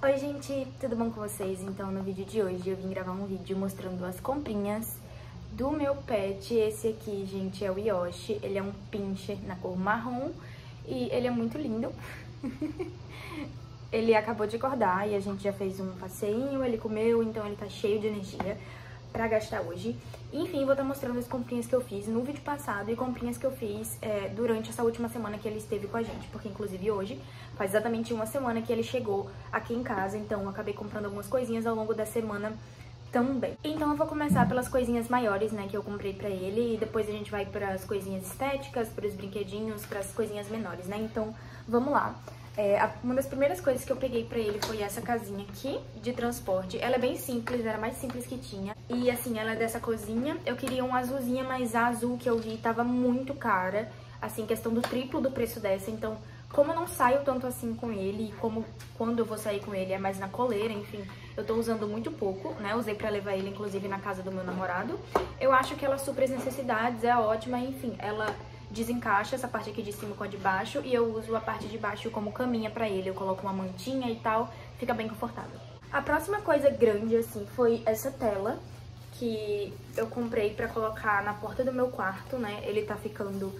Oi gente, tudo bom com vocês? Então no vídeo de hoje eu vim gravar um vídeo mostrando as comprinhas do meu pet. Esse aqui, gente, é o Yoshi, ele é um pincher na cor marrom e ele é muito lindo. ele acabou de acordar e a gente já fez um passeinho, ele comeu, então ele tá cheio de energia pra gastar hoje. Enfim, vou estar mostrando as comprinhas que eu fiz no vídeo passado e comprinhas que eu fiz é, durante essa última semana que ele esteve com a gente. Porque, inclusive, hoje faz exatamente uma semana que ele chegou aqui em casa, então acabei comprando algumas coisinhas ao longo da semana também. Então eu vou começar pelas coisinhas maiores, né, que eu comprei pra ele, e depois a gente vai para as coisinhas estéticas, para os brinquedinhos, para as coisinhas menores, né? Então, vamos lá. É, uma das primeiras coisas que eu peguei pra ele foi essa casinha aqui de transporte. Ela é bem simples, era a mais simples que tinha. E assim, ela é dessa cozinha. Eu queria uma azulzinha, mas a azul que eu vi tava muito cara. Assim, questão do triplo do preço dessa. Então, como eu não saio tanto assim com ele, e como quando eu vou sair com ele é mais na coleira, enfim, eu tô usando muito pouco, né? Usei pra levar ele, inclusive, na casa do meu namorado. Eu acho que ela supre as necessidades, é ótima, enfim, ela desencaixa essa parte aqui de cima com a de baixo e eu uso a parte de baixo como caminha pra ele. Eu coloco uma mantinha e tal, fica bem confortável. A próxima coisa grande, assim, foi essa tela que eu comprei pra colocar na porta do meu quarto, né? Ele tá ficando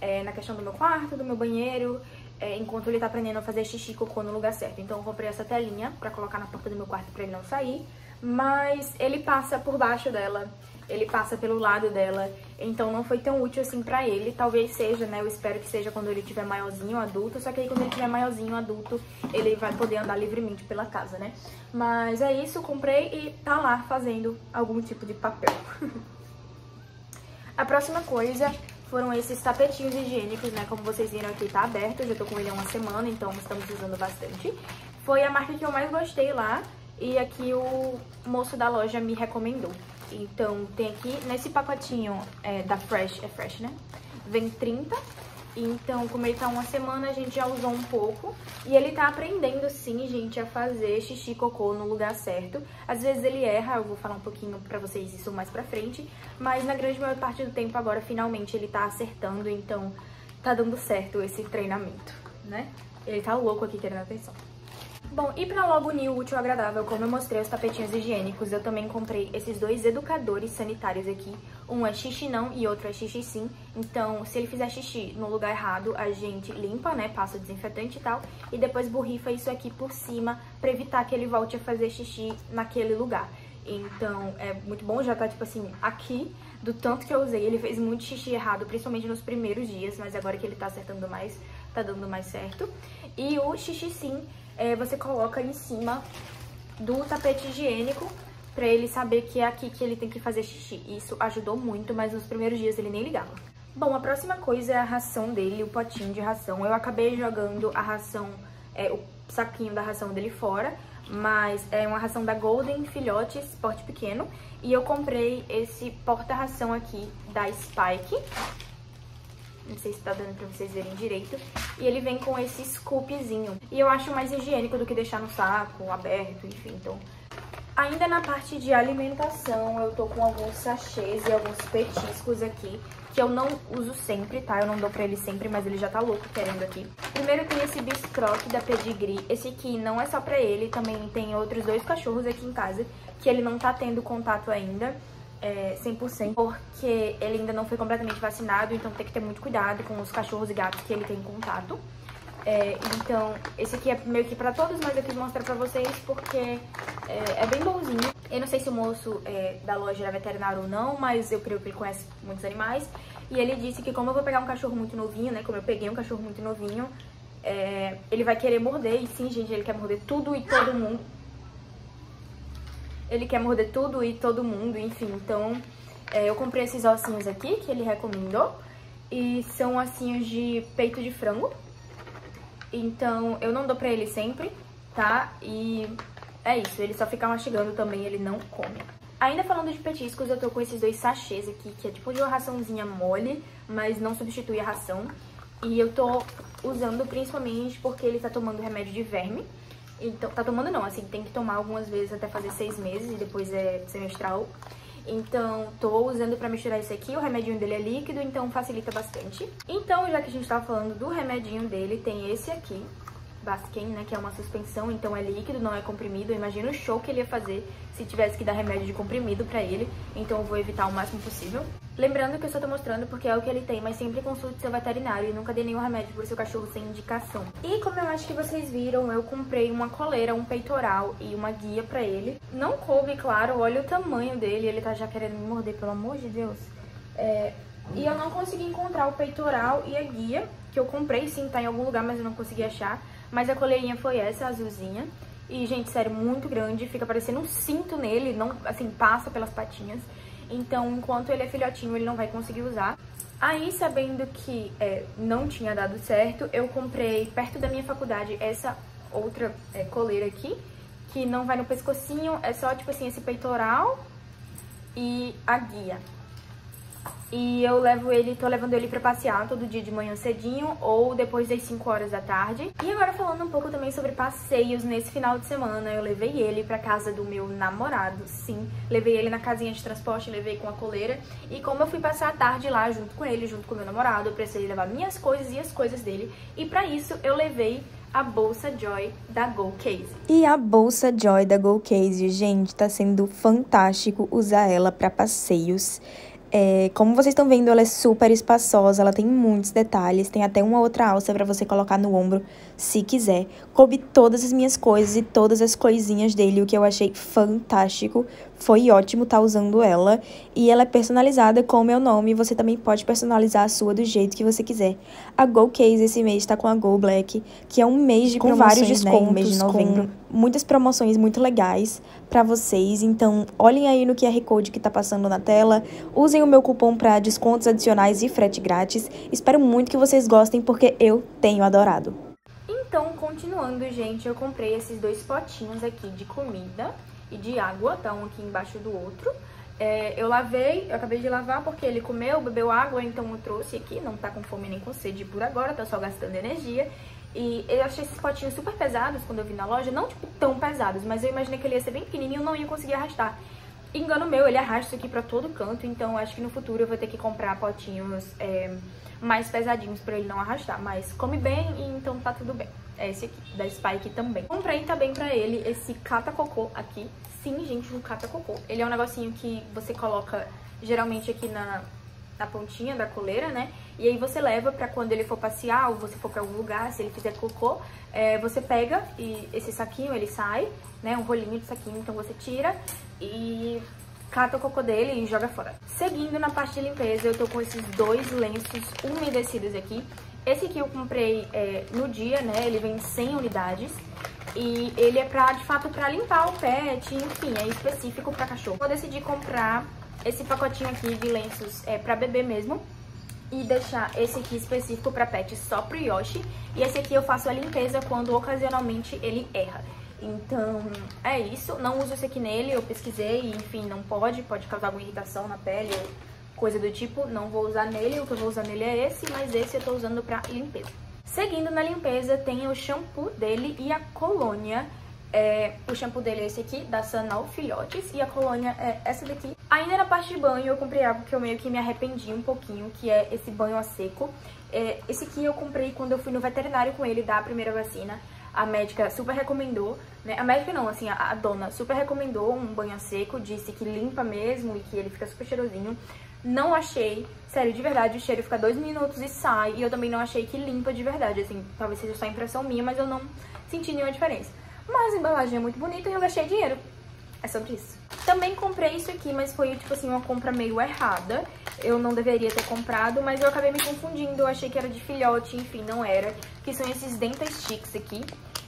é, na questão do meu quarto, do meu banheiro, é, enquanto ele tá aprendendo a fazer xixi e cocô no lugar certo. Então eu comprei essa telinha pra colocar na porta do meu quarto pra ele não sair, mas ele passa por baixo dela ele passa pelo lado dela, então não foi tão útil assim pra ele. Talvez seja, né? Eu espero que seja quando ele tiver maiorzinho, adulto, só que aí quando ele tiver maiorzinho, adulto, ele vai poder andar livremente pela casa, né? Mas é isso, comprei e tá lá fazendo algum tipo de papel. A próxima coisa foram esses tapetinhos higiênicos, né? Como vocês viram aqui, tá aberto, eu já tô com ele há uma semana, então estamos usando bastante. Foi a marca que eu mais gostei lá e aqui o moço da loja me recomendou. Então, tem aqui, nesse pacotinho é, da Fresh, é Fresh, né? Vem 30. Então, como ele tá uma semana, a gente já usou um pouco. E ele tá aprendendo, sim, gente, a fazer xixi e cocô no lugar certo. Às vezes ele erra, eu vou falar um pouquinho pra vocês isso mais pra frente. Mas na grande maior parte do tempo, agora, finalmente, ele tá acertando. Então, tá dando certo esse treinamento, né? Ele tá louco aqui querendo atenção. Bom, e pra logo unir o útil agradável, como eu mostrei os tapetinhos higiênicos, eu também comprei esses dois educadores sanitários aqui. Um é xixi não e outro é xixi sim. Então, se ele fizer xixi no lugar errado, a gente limpa, né, passa o desinfetante e tal. E depois borrifa isso aqui por cima pra evitar que ele volte a fazer xixi naquele lugar. Então, é muito bom, já tá, tipo assim, aqui, do tanto que eu usei. Ele fez muito xixi errado, principalmente nos primeiros dias, mas agora que ele tá acertando mais, tá dando mais certo. E o xixi sim é, você coloca em cima do tapete higiênico pra ele saber que é aqui que ele tem que fazer xixi. Isso ajudou muito, mas nos primeiros dias ele nem ligava. Bom, a próxima coisa é a ração dele, o potinho de ração. Eu acabei jogando a ração, é, o saquinho da ração dele fora, mas é uma ração da Golden Filhotes, porte pequeno. E eu comprei esse porta-ração aqui da Spike, não sei se tá dando pra vocês verem direito. E ele vem com esse scoopzinho. E eu acho mais higiênico do que deixar no saco, aberto, enfim, então... Ainda na parte de alimentação, eu tô com alguns sachês e alguns petiscos aqui, que eu não uso sempre, tá? Eu não dou pra ele sempre, mas ele já tá louco querendo aqui. Primeiro tem esse biscroque da Pedigree. Esse aqui não é só pra ele, também tem outros dois cachorros aqui em casa, que ele não tá tendo contato ainda é, 100%, porque ele ainda não foi completamente vacinado, então tem que ter muito cuidado com os cachorros e gatos que ele tem contato. É, então, esse aqui é meio que pra todos, mas eu quis mostrar pra vocês porque é, é bem bonzinho. Eu não sei se o moço é, da loja é veterinário ou não, mas eu creio que ele conhece muitos animais. E ele disse que como eu vou pegar um cachorro muito novinho, né, como eu peguei um cachorro muito novinho, é, ele vai querer morder. E sim, gente, ele quer morder tudo e todo mundo ele quer morder tudo e todo mundo, enfim. Então, é, eu comprei esses ossinhos aqui, que ele recomendou. E são ossinhos de peito de frango. Então, eu não dou pra ele sempre, tá? E é isso, ele só fica mastigando também, ele não come. Ainda falando de petiscos, eu tô com esses dois sachês aqui, que é tipo de uma raçãozinha mole, mas não substitui a ração. E eu tô usando principalmente porque ele tá tomando remédio de verme. Então, tá tomando não, assim, tem que tomar algumas vezes até fazer seis meses e depois é semestral. Então, tô usando pra misturar isso aqui, o remedinho dele é líquido, então facilita bastante. Então, já que a gente tava falando do remedinho dele, tem esse aqui, Basquen, né, que é uma suspensão, então é líquido, não é comprimido. Imagina o show que ele ia fazer se tivesse que dar remédio de comprimido pra ele, então eu vou evitar o máximo possível. Lembrando que eu só tô mostrando porque é o que ele tem, mas sempre consulte seu veterinário e nunca dê nenhum remédio pro seu cachorro sem indicação. E como eu acho que vocês viram, eu comprei uma coleira, um peitoral e uma guia pra ele. Não coube, claro, olha o tamanho dele, ele tá já querendo me morder, pelo amor de Deus. É, e eu não consegui encontrar o peitoral e a guia, que eu comprei sim, tá em algum lugar, mas eu não consegui achar. Mas a coleirinha foi essa, azulzinha. E, gente, sério, muito grande, fica parecendo um cinto nele, não, assim, passa pelas patinhas. Então, enquanto ele é filhotinho, ele não vai conseguir usar. Aí, sabendo que é, não tinha dado certo, eu comprei perto da minha faculdade essa outra é, coleira aqui, que não vai no pescocinho, é só, tipo assim, esse peitoral e a guia. E eu levo ele, tô levando ele pra passear todo dia de manhã cedinho ou depois das 5 horas da tarde. E agora falando um pouco também sobre passeios, nesse final de semana eu levei ele pra casa do meu namorado, sim. Levei ele na casinha de transporte, levei com a coleira. E como eu fui passar a tarde lá junto com ele, junto com meu namorado, eu precisei levar minhas coisas e as coisas dele. E pra isso eu levei a bolsa Joy da Go Case. E a bolsa Joy da Go Case, gente, tá sendo fantástico usar ela para passeios. É, como vocês estão vendo, ela é super espaçosa, ela tem muitos detalhes, tem até uma outra alça para você colocar no ombro, se quiser. Coube todas as minhas coisas e todas as coisinhas dele, o que eu achei fantástico. Foi ótimo estar tá usando ela. E ela é personalizada com o meu nome, você também pode personalizar a sua do jeito que você quiser. A Go Case esse mês está com a Go Black, que é um mês de com vários descontos, né, mês de novembro. muitas promoções muito legais para vocês. Então, olhem aí no QR Code que está passando na tela. Usem o meu cupom para descontos adicionais e frete grátis. Espero muito que vocês gostem, porque eu tenho adorado. Então, continuando, gente, eu comprei esses dois potinhos aqui de comida e de água, tá? Um aqui embaixo do outro. É, eu lavei, eu acabei de lavar porque ele comeu, bebeu água, então eu trouxe aqui, não tá com fome nem com sede por agora, tá só gastando energia. E eu achei esses potinhos super pesados quando eu vi na loja, não tipo tão pesados, mas eu imaginei que ele ia ser bem pequenininho não ia conseguir arrastar. Engano meu, ele arrasta isso aqui pra todo canto, então acho que no futuro eu vou ter que comprar potinhos é, mais pesadinhos pra ele não arrastar. Mas come bem e então tá tudo bem. É esse aqui, da Spike também. Comprei também pra ele esse cata-cocô aqui. Sim, gente, um cata-cocô. Ele é um negocinho que você coloca geralmente aqui na, na pontinha da coleira, né? E aí você leva pra quando ele for passear ou você for pra algum lugar, se ele fizer cocô, é, você pega e esse saquinho, ele sai, né? Um rolinho de saquinho, então você tira e cata o cocô dele e joga fora. Seguindo na parte de limpeza, eu tô com esses dois lenços umedecidos aqui. Esse aqui eu comprei é, no dia, né? Ele vem 100 unidades. E ele é pra, de fato, pra limpar o pet, enfim, é específico pra cachorro. Eu decidi comprar esse pacotinho aqui de lenços é, pra bebê mesmo. E deixar esse aqui específico pra pet só pro Yoshi. E esse aqui eu faço a limpeza quando ocasionalmente ele erra. Então, é isso. Não uso esse aqui nele, eu pesquisei enfim, não pode. Pode causar alguma irritação na pele ou coisa do tipo. Não vou usar nele, o que eu vou usar nele é esse, mas esse eu tô usando pra limpeza. Seguindo na limpeza, tem o shampoo dele e a colônia. É, o shampoo dele é esse aqui, da Sanal Filhotes, e a colônia é essa daqui. Ainda na parte de banho, eu comprei algo que eu meio que me arrependi um pouquinho, que é esse banho a seco. É, esse aqui eu comprei quando eu fui no veterinário com ele dar a primeira vacina a médica super recomendou, né? A médica não, assim, a, a dona super recomendou um banho seco, disse que limpa mesmo e que ele fica super cheirosinho. Não achei, sério, de verdade, o cheiro fica dois minutos e sai. E eu também não achei que limpa de verdade, assim, talvez seja só impressão minha, mas eu não senti nenhuma diferença. Mas a embalagem é muito bonita e eu gastei dinheiro. É sobre isso. Também comprei isso aqui, mas foi, tipo assim, uma compra meio errada. Eu não deveria ter comprado, mas eu acabei me confundindo. Eu achei que era de filhote, enfim, não era. Que são esses dental sticks aqui.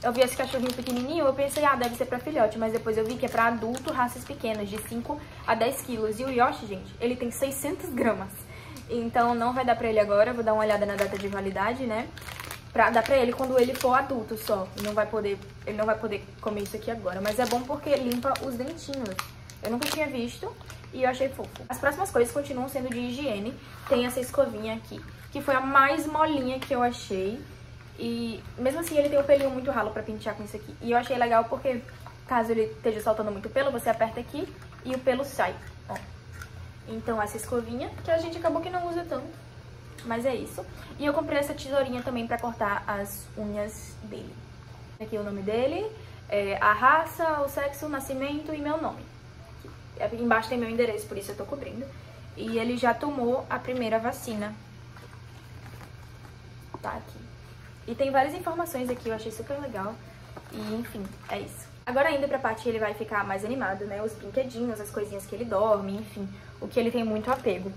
Eu vi esse cachorrinho pequenininho, eu pensei, ah, deve ser pra filhote. Mas depois eu vi que é pra adulto, raças pequenas, de 5 a 10 quilos. E o Yoshi, gente, ele tem 600 gramas. Então não vai dar pra ele agora, vou dar uma olhada na data de validade, né? Pra dar pra ele quando ele for adulto só. Não vai poder, ele não vai poder comer isso aqui agora. Mas é bom porque limpa os dentinhos. Eu nunca tinha visto e eu achei fofo. As próximas coisas continuam sendo de higiene. Tem essa escovinha aqui, que foi a mais molinha que eu achei. E mesmo assim ele tem um pelinho muito ralo pra pentear com isso aqui. E eu achei legal porque caso ele esteja soltando muito pelo, você aperta aqui e o pelo sai. Ó. Então essa escovinha, que a gente acabou que não usa tanto. Mas é isso. E eu comprei essa tesourinha também pra cortar as unhas dele. Aqui é o nome dele, é, a raça, o sexo, o nascimento e meu nome. Aqui embaixo tem meu endereço, por isso eu tô cobrindo. E ele já tomou a primeira vacina. Tá aqui. E tem várias informações aqui, eu achei super legal. E, enfim, é isso. Agora indo pra parte ele vai ficar mais animado, né? Os brinquedinhos, as coisinhas que ele dorme, enfim. O que ele tem muito apego.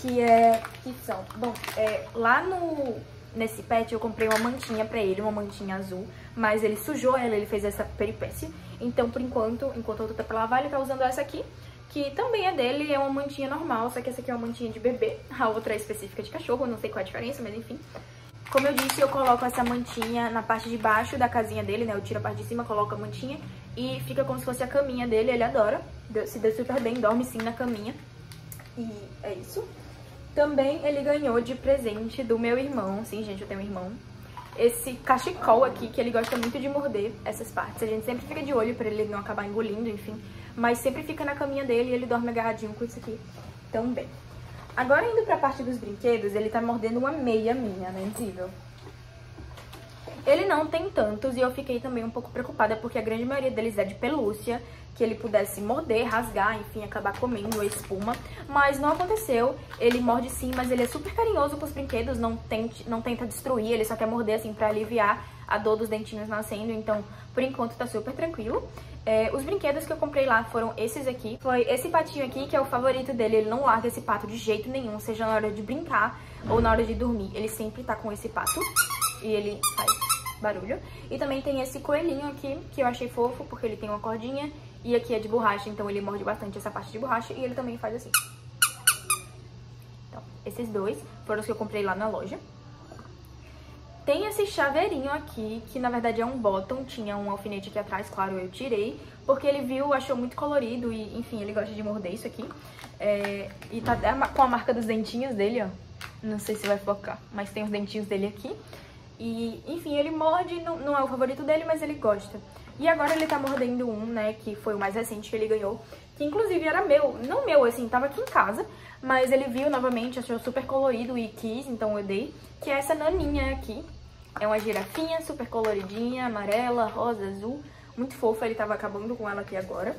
Que é... Que são... Bom, é, lá no... Nesse pet eu comprei uma mantinha pra ele, uma mantinha azul. Mas ele sujou ela, ele fez essa peripécia. Então, por enquanto, enquanto eu tô pra lavar, ele tá usando essa aqui. Que também é dele, é uma mantinha normal, só que essa aqui é uma mantinha de bebê. A outra é específica de cachorro, não sei qual é a diferença, mas enfim. Como eu disse, eu coloco essa mantinha na parte de baixo da casinha dele, né? Eu tiro a parte de cima, coloco a mantinha e fica como se fosse a caminha dele. Ele adora, se deu super bem, dorme sim na caminha. E é isso. Também ele ganhou de presente do meu irmão, sim, gente, eu tenho um irmão. Esse cachecol aqui, que ele gosta muito de morder essas partes. A gente sempre fica de olho pra ele não acabar engolindo, enfim. Mas sempre fica na caminha dele e ele dorme agarradinho com isso aqui também. Agora indo pra parte dos brinquedos, ele tá mordendo uma meia minha, né? Incrível. Ele não tem tantos e eu fiquei também um pouco preocupada porque a grande maioria deles é de pelúcia, que ele pudesse morder, rasgar, enfim, acabar comendo a espuma. Mas não aconteceu, ele morde sim, mas ele é super carinhoso com os brinquedos, não, tente, não tenta destruir, ele só quer morder assim pra aliviar a dor dos dentinhos nascendo, então por enquanto tá super tranquilo. É, os brinquedos que eu comprei lá foram esses aqui. Foi esse patinho aqui, que é o favorito dele. Ele não larga esse pato de jeito nenhum, seja na hora de brincar ou na hora de dormir. Ele sempre tá com esse pato e ele faz barulho. E também tem esse coelhinho aqui, que eu achei fofo, porque ele tem uma cordinha. E aqui é de borracha, então ele morde bastante essa parte de borracha. E ele também faz assim. Então, esses dois foram os que eu comprei lá na loja. Tem esse chaveirinho aqui, que na verdade é um bottom, tinha um alfinete aqui atrás, claro, eu tirei, porque ele viu, achou muito colorido e, enfim, ele gosta de morder isso aqui. É, e tá com a marca dos dentinhos dele, ó. Não sei se vai focar, mas tem os dentinhos dele aqui. E, enfim, ele morde, não, não é o favorito dele, mas ele gosta. E agora ele tá mordendo um, né, que foi o mais recente que ele ganhou, que inclusive era meu, não meu, assim, tava aqui em casa, mas ele viu novamente, achou super colorido e quis, então eu dei, que é essa naninha aqui. É uma girafinha super coloridinha, amarela, rosa, azul, muito fofa, ele tava acabando com ela aqui agora.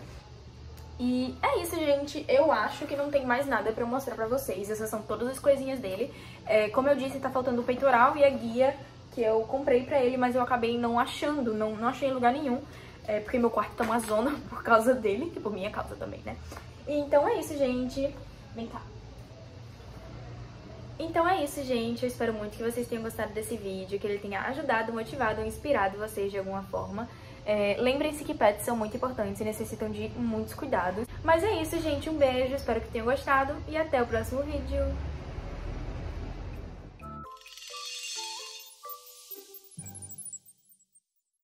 E é isso, gente. Eu acho que não tem mais nada pra eu mostrar pra vocês. Essas são todas as coisinhas dele. É, como eu disse, tá faltando o peitoral e a guia que eu comprei pra ele, mas eu acabei não achando, não, não achei em lugar nenhum. É, porque meu quarto tá uma zona por causa dele, e por minha causa também, né? Então é isso, gente. Vem cá. Então é isso, gente. Eu espero muito que vocês tenham gostado desse vídeo, que ele tenha ajudado, motivado, inspirado vocês de alguma forma. É, Lembrem-se que pets são muito importantes e necessitam de muitos cuidados. Mas é isso, gente. Um beijo, espero que tenham gostado e até o próximo vídeo.